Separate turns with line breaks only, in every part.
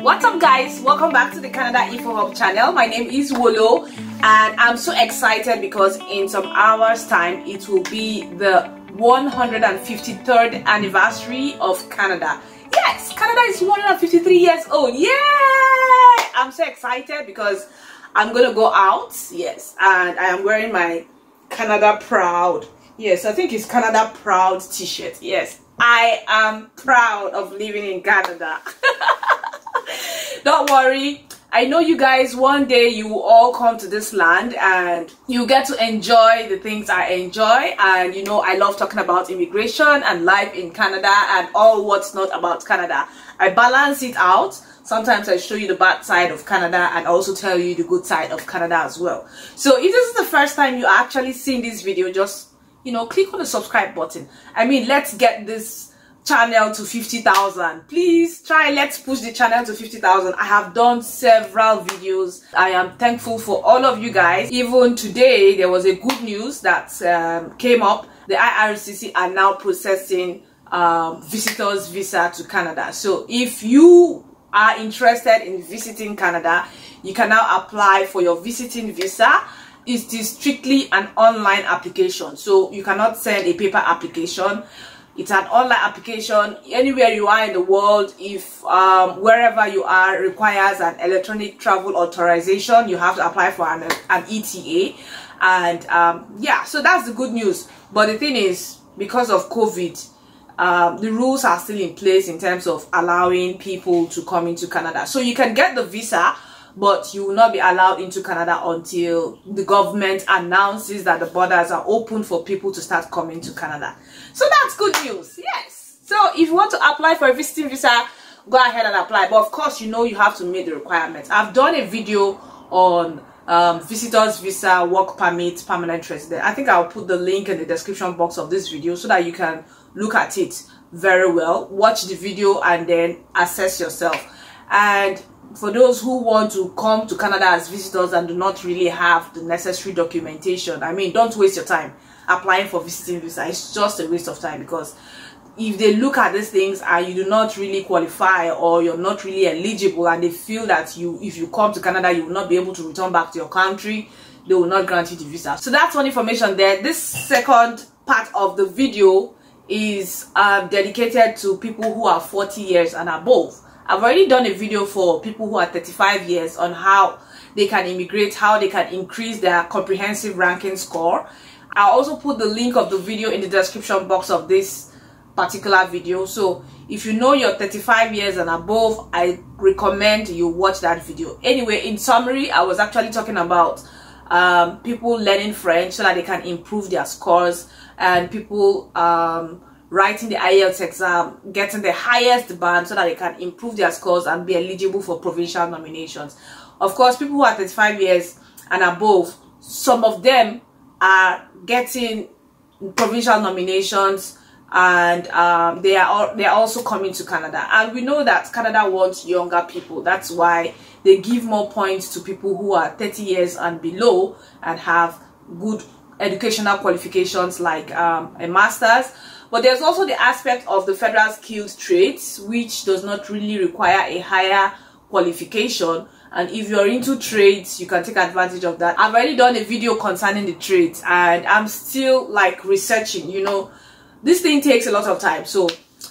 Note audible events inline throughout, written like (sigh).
What's up guys? Welcome back to the Canada Info Hub channel. My name is Wolo and I'm so excited because in some hours time it will be the 153rd anniversary of Canada. Yes, Canada is 153 years old. Yeah! I'm so excited because I'm gonna go out. Yes, and I am wearing my Canada Proud. Yes, I think it's Canada Proud t-shirt. Yes, I am proud of living in Canada. (laughs) (laughs) Don't worry. I know you guys one day you will all come to this land and you get to enjoy the things I enjoy and you know I love talking about immigration and life in Canada and all what's not about Canada. I balance it out. Sometimes I show you the bad side of Canada and also tell you the good side of Canada as well. So if this is the first time you actually seen this video, just you know click on the subscribe button. I mean let's get this channel to 50,000 please try let's push the channel to 50,000 I have done several videos. I am thankful for all of you guys. Even today there was a good news that um, came up. The IRCC are now processing um, visitors visa to Canada. So if you are interested in visiting Canada you can now apply for your visiting visa. It is strictly an online application. So you cannot send a paper application it's an online application. Anywhere you are in the world if um, wherever you are requires an electronic travel authorization. You have to apply for an, an eta and um, yeah so that's the good news. But the thing is because of covid um, the rules are still in place in terms of allowing people to come into canada. So you can get the visa but you will not be allowed into Canada until the government announces that the borders are open for people to start coming to Canada. So that's good news. Yes. So if you want to apply for a visiting visa, go ahead and apply. But of course, you know you have to meet the requirements. I've done a video on um, visitors visa, work permit, permanent resident. I think I'll put the link in the description box of this video so that you can look at it very well. Watch the video and then assess yourself. And for those who want to come to Canada as visitors and do not really have the necessary documentation, I mean, don't waste your time applying for visiting visa. It's just a waste of time because if they look at these things and you do not really qualify or you're not really eligible and they feel that you if you come to Canada you will not be able to return back to your country they will not grant you the visa. So that's one information there. This second part of the video is um, dedicated to people who are 40 years and above I've already done a video for people who are 35 years on how they can immigrate, how they can increase their comprehensive ranking score. I'll also put the link of the video in the description box of this particular video. So if you know you're 35 years and above, I recommend you watch that video. Anyway, in summary, I was actually talking about um, people learning French so that they can improve their scores and people um, writing the IELTS exam, getting the highest band so that they can improve their scores and be eligible for provincial nominations. Of course, people who are 35 years and above, some of them are getting provincial nominations and um, they are they are also coming to Canada. And we know that Canada wants younger people. That's why they give more points to people who are 30 years and below and have good educational qualifications like um, a master's but there's also the aspect of the federal skilled trades, which does not really require a higher qualification. And if you're into trades, you can take advantage of that. I've already done a video concerning the trades and I'm still like researching, you know, this thing takes a lot of time. So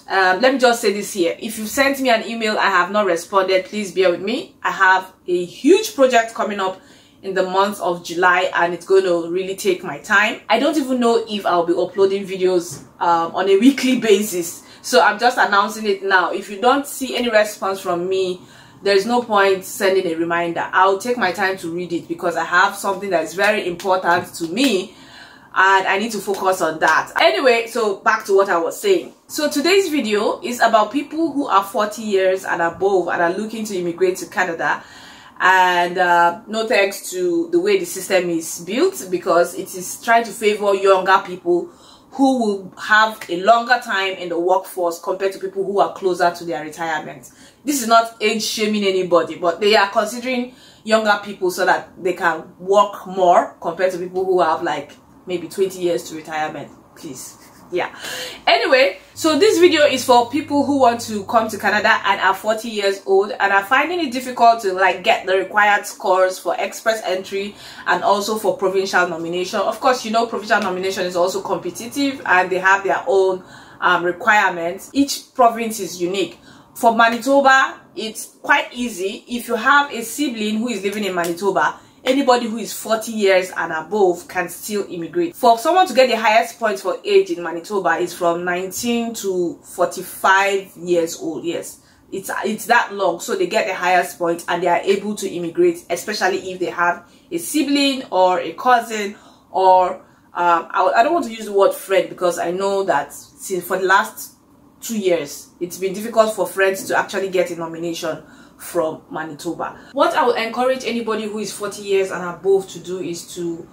um, let me just say this here. If you sent me an email, I have not responded, please bear with me. I have a huge project coming up in the month of July and it's going to really take my time. I don't even know if I'll be uploading videos um, on a weekly basis. So I'm just announcing it now. If you don't see any response from me, there's no point sending a reminder. I'll take my time to read it because I have something that is very important to me and I need to focus on that. Anyway, so back to what I was saying. So today's video is about people who are 40 years and above and are looking to immigrate to Canada and uh, no thanks to the way the system is built because it is trying to favor younger people who will have a longer time in the workforce compared to people who are closer to their retirement. This is not age shaming anybody, but they are considering younger people so that they can work more compared to people who have like maybe 20 years to retirement. Please. Yeah. Anyway, So this video is for people who want to come to Canada and are 40 years old and are finding it difficult to like get the required scores for express entry and also for provincial nomination. Of course, you know provincial nomination is also competitive and they have their own um, requirements. Each province is unique. For Manitoba, it's quite easy. If you have a sibling who is living in Manitoba, anybody who is 40 years and above can still immigrate. For someone to get the highest points for age in Manitoba is from 19 to 45 years old. Yes, it's it's that long, so they get the highest points and they are able to immigrate, especially if they have a sibling or a cousin or um, I, I don't want to use the word friend because I know that since for the last two years it's been difficult for friends to actually get a nomination from Manitoba. What I would encourage anybody who is 40 years and above to do is to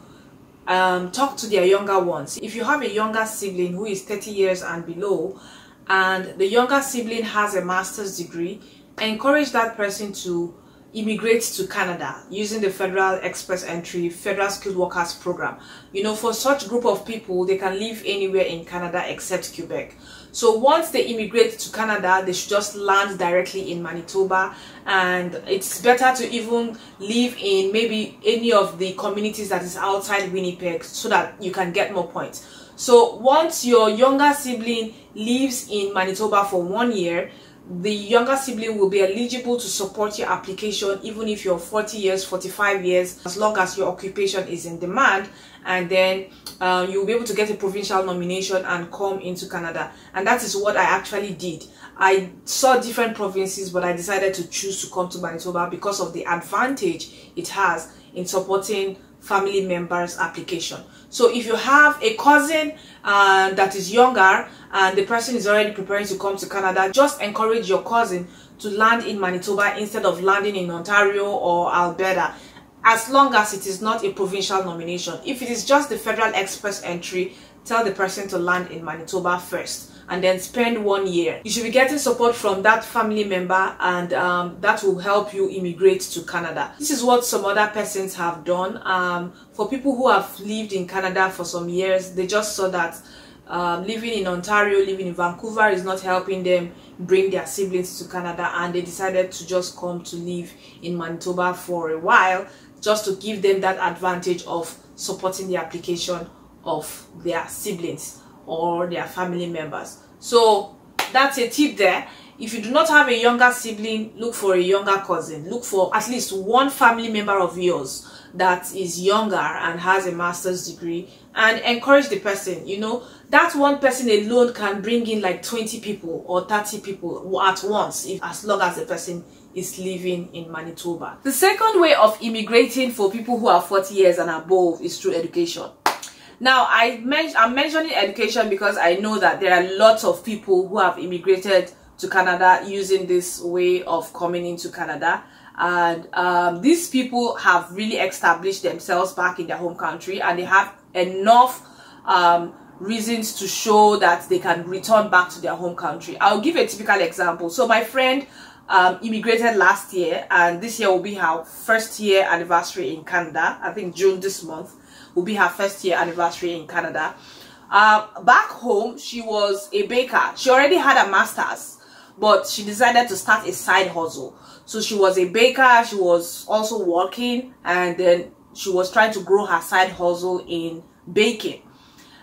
um, talk to their younger ones. If you have a younger sibling who is 30 years and below, and the younger sibling has a master's degree, encourage that person to immigrate to Canada using the Federal Express Entry Federal Skilled Workers Program. You know, for such group of people, they can live anywhere in Canada except Quebec. So once they immigrate to Canada, they should just land directly in Manitoba and it's better to even live in maybe any of the communities that is outside Winnipeg so that you can get more points. So once your younger sibling lives in Manitoba for one year, the younger sibling will be eligible to support your application even if you're 40 years 45 years as long as your occupation is in demand. And then uh, you'll be able to get a provincial nomination and come into canada. And that is what i actually did. I saw different provinces but i decided to choose to come to manitoba because of the advantage it has in supporting family members application so if you have a cousin uh, that is younger and the person is already preparing to come to Canada, just encourage your cousin to land in Manitoba instead of landing in Ontario or Alberta as long as it is not a provincial nomination. If it is just the federal express entry, tell the person to land in Manitoba first and then spend one year. You should be getting support from that family member and um, that will help you immigrate to Canada. This is what some other persons have done. Um, for people who have lived in Canada for some years, they just saw that um, living in Ontario, living in Vancouver is not helping them bring their siblings to Canada and they decided to just come to live in Manitoba for a while just to give them that advantage of supporting the application of their siblings or their family members. So that's a tip there. If you do not have a younger sibling, look for a younger cousin. Look for at least one family member of yours that is younger and has a master's degree and encourage the person. You know, that one person alone can bring in like 20 people or 30 people at once if as long as the person is living in Manitoba. The second way of immigrating for people who are 40 years and above is through education. Now, I men I'm mentioning education because I know that there are lots of people who have immigrated to Canada using this way of coming into Canada. And um, these people have really established themselves back in their home country and they have enough um, reasons to show that they can return back to their home country. I'll give a typical example. So my friend um, immigrated last year and this year will be her first year anniversary in Canada. I think June this month will be her first year anniversary in Canada. Uh, back home, she was a baker. She already had a master's, but she decided to start a side hustle. So she was a baker, she was also working, and then she was trying to grow her side hustle in baking.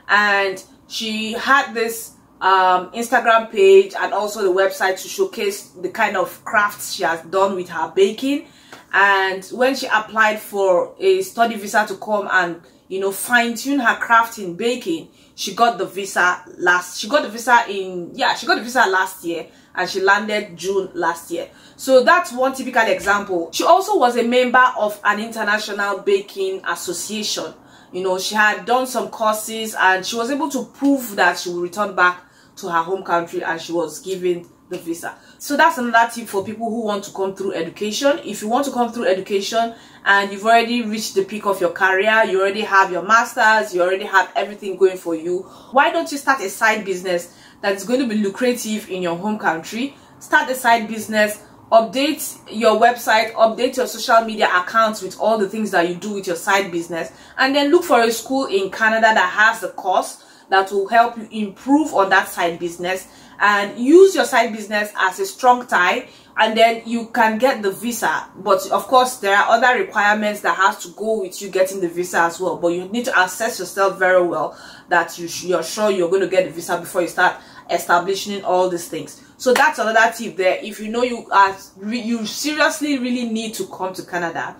And she had this um, Instagram page and also the website to showcase the kind of crafts she has done with her baking. And when she applied for a study visa to come and you know, fine tune her craft in baking. She got the visa last, she got the visa in, yeah, she got the visa last year and she landed June last year. So that's one typical example. She also was a member of an international baking association. You know, she had done some courses and she was able to prove that she would return back to her home country and she was given the visa. So that's another tip for people who want to come through education. If you want to come through education and you've already reached the peak of your career, you already have your masters, you already have everything going for you, why don't you start a side business that's going to be lucrative in your home country? Start a side business, update your website, update your social media accounts with all the things that you do with your side business, and then look for a school in Canada that has the course that will help you improve on that side business and use your side business as a strong tie and then you can get the visa. But of course there are other requirements that has to go with you getting the visa as well. But you need to assess yourself very well that you you're sure you're going to get the visa before you start establishing all these things. So that's another tip there. If you know you are you seriously really need to come to canada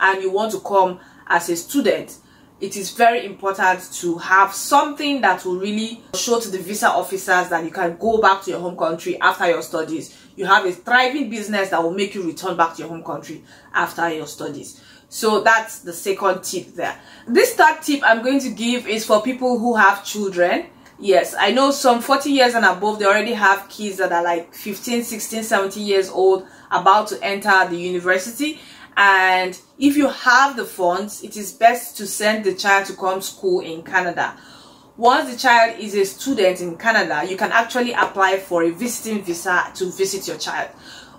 and you want to come as a student it is very important to have something that will really show to the visa officers that you can go back to your home country after your studies. You have a thriving business that will make you return back to your home country after your studies. So that's the second tip there. This third tip I'm going to give is for people who have children. Yes, I know some 40 years and above, they already have kids that are like 15, 16, 17 years old about to enter the university and if you have the funds it is best to send the child to come school in Canada. Once the child is a student in Canada you can actually apply for a visiting visa to visit your child.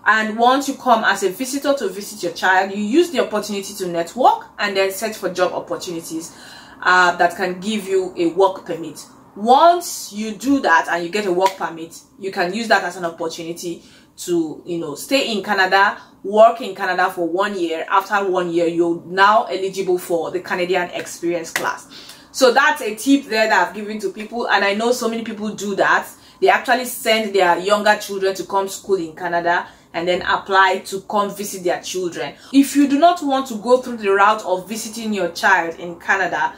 And once you come as a visitor to visit your child you use the opportunity to network and then search for job opportunities uh, that can give you a work permit. Once you do that and you get a work permit you can use that as an opportunity to you know stay in canada work in canada for one year after one year you're now eligible for the canadian experience class. So that's a tip there that i've given to people and i know so many people do that. They actually send their younger children to come school in canada and then apply to come visit their children. If you do not want to go through the route of visiting your child in canada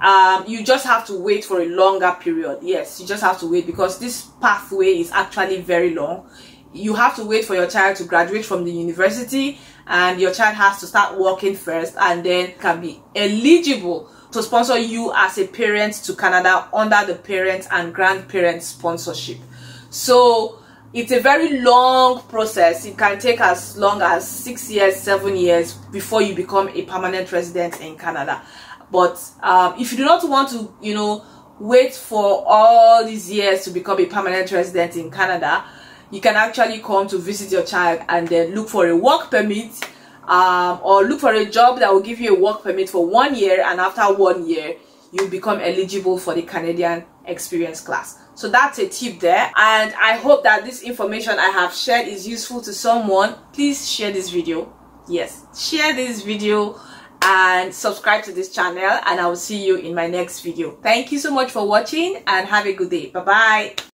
um, you just have to wait for a longer period. Yes you just have to wait because this pathway is actually very long you have to wait for your child to graduate from the university and your child has to start working first and then can be eligible to sponsor you as a parent to Canada under the parent and grandparent sponsorship. So it's a very long process. It can take as long as six years, seven years before you become a permanent resident in Canada. But um, if you do not want to, you know, wait for all these years to become a permanent resident in Canada, you can actually come to visit your child and then look for a work permit um, or look for a job that will give you a work permit for one year and after one year you become eligible for the Canadian experience class. So that's a tip there and I hope that this information I have shared is useful to someone. Please share this video. Yes, share this video and subscribe to this channel and I will see you in my next video. Thank you so much for watching and have a good day. Bye-bye.